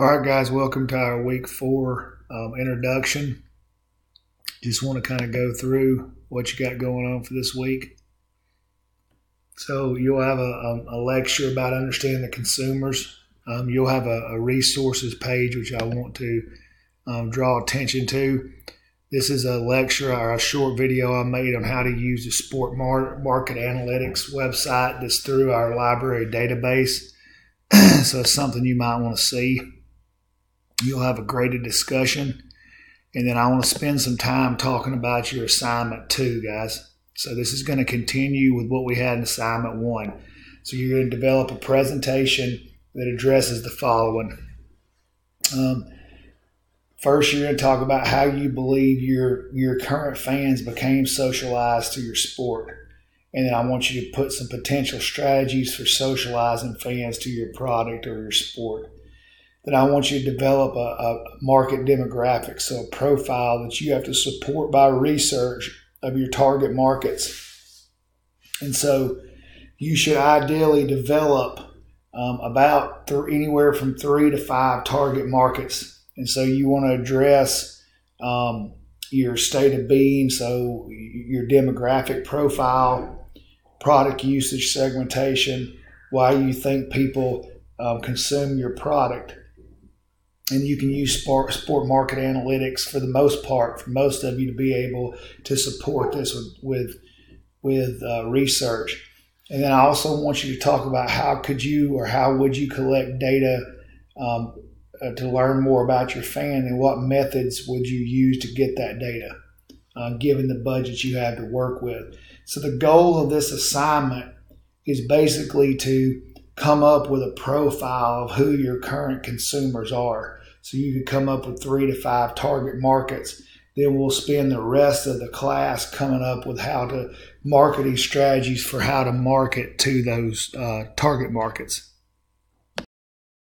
All right, guys, welcome to our week four um, introduction. Just want to kind of go through what you got going on for this week. So, you'll have a, a lecture about understanding the consumers. Um, you'll have a, a, resources page, which I want to um, draw attention to. This is a lecture or a short video I made on how to use the Sport Market Analytics website that's through our library database. so, it's something you might want to see. You'll have a graded discussion. And then I want to spend some time talking about your assignment two, guys. So this is going to continue with what we had in assignment one. So you're going to develop a presentation that addresses the following. Um, first, you're going to talk about how you believe your your current fans became socialized to your sport. And then I want you to put some potential strategies for socializing fans to your product or your sport then I want you to develop a, a market demographic, so a profile that you have to support by research of your target markets. And so you should ideally develop um, about th- anywhere from three to five target markets. And so you want to address um, your state of being, so your demographic profile, product usage segmentation, why you think people um, consume your product and you can use sport, market analytics for the most part for most of you to be able to support this with with, with uh, research. And then i also want you to talk about how could you or how would you collect data um, uh, to learn more about your fan and what methods would you use to get that data uh, given the budget you have to work with. So the goal of this assignment is basically to come up with a profile of who your current consumers are so you could come up with three to five target markets. Then we'll spend the rest of the class coming up with how to marketing strategies for how to market to those uh, target markets.